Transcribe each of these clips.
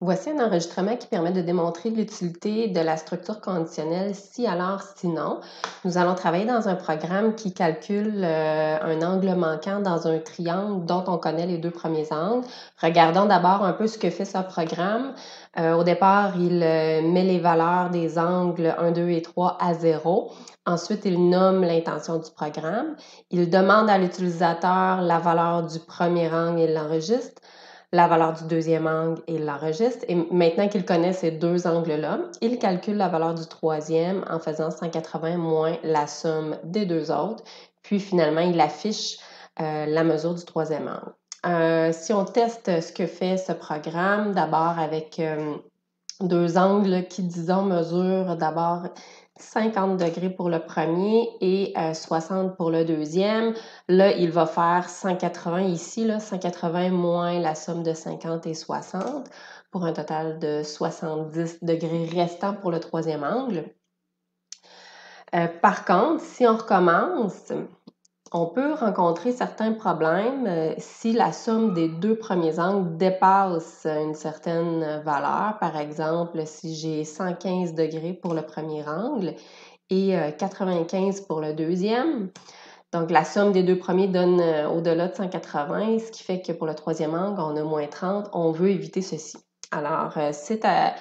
Voici un enregistrement qui permet de démontrer l'utilité de la structure conditionnelle si alors sinon. Nous allons travailler dans un programme qui calcule euh, un angle manquant dans un triangle dont on connaît les deux premiers angles. Regardons d'abord un peu ce que fait ce programme. Euh, au départ, il euh, met les valeurs des angles 1, 2 et 3 à 0. Ensuite, il nomme l'intention du programme. Il demande à l'utilisateur la valeur du premier angle et l'enregistre la valeur du deuxième angle et l'enregistre. Et maintenant qu'il connaît ces deux angles-là, il calcule la valeur du troisième en faisant 180 moins la somme des deux autres. Puis finalement, il affiche euh, la mesure du troisième angle. Euh, si on teste ce que fait ce programme, d'abord avec euh, deux angles qui, disons, mesurent d'abord 50 degrés pour le premier et 60 euh, pour le deuxième. Là, il va faire 180 ici, là, 180 moins la somme de 50 et 60 pour un total de 70 degrés restants pour le troisième angle. Euh, par contre, si on recommence, on peut rencontrer certains problèmes euh, si la somme des deux premiers angles dépasse une certaine valeur. Par exemple, si j'ai 115 degrés pour le premier angle et 95 euh, pour le deuxième. Donc, la somme des deux premiers donne euh, au-delà de 180, ce qui fait que pour le troisième angle, on a moins 30. On veut éviter ceci. Alors, euh, c'est à,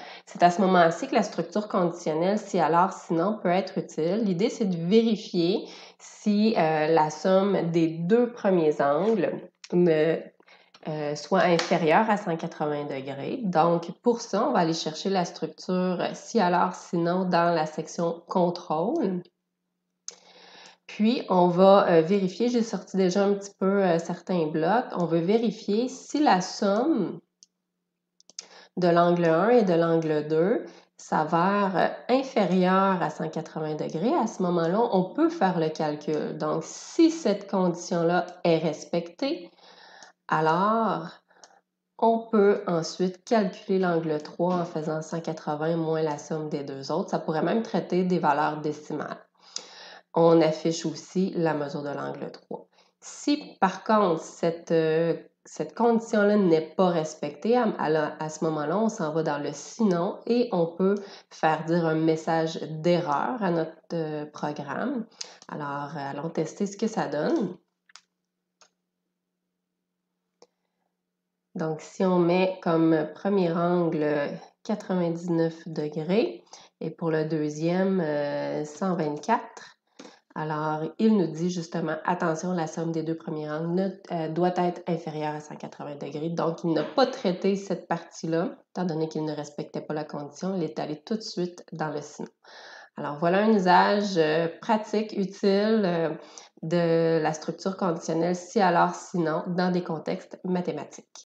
ce moment-ci que la structure conditionnelle, si alors sinon, peut être utile. L'idée, c'est de vérifier si euh, la somme des deux premiers angles ne, euh, soit inférieure à 180 degrés. Donc, pour ça, on va aller chercher la structure si alors sinon dans la section contrôle. Puis, on va vérifier, j'ai sorti déjà un petit peu certains blocs, on veut vérifier si la somme de l'angle 1 et de l'angle 2 s'avère inférieur à 180 degrés, à ce moment-là, on peut faire le calcul. Donc, si cette condition-là est respectée, alors on peut ensuite calculer l'angle 3 en faisant 180 moins la somme des deux autres. Ça pourrait même traiter des valeurs décimales. On affiche aussi la mesure de l'angle 3. Si par contre cette euh, cette condition-là n'est pas respectée, à, ce moment-là, on s'en va dans le sinon et on peut faire dire un message d'erreur à notre euh, programme. Alors, allons tester ce que ça donne. Donc, si on met comme premier angle 99 degrés et pour le deuxième 124, euh, alors, il nous dit justement, attention, la somme des deux premiers angles euh, doit être inférieure à 180 degrés. Donc, il n'a pas traité cette partie-là, étant donné qu'il ne respectait pas la condition. Il est allé tout de suite dans le sinon. Alors, voilà un usage euh, pratique, utile euh, de la structure conditionnelle si alors sinon dans des contextes mathématiques.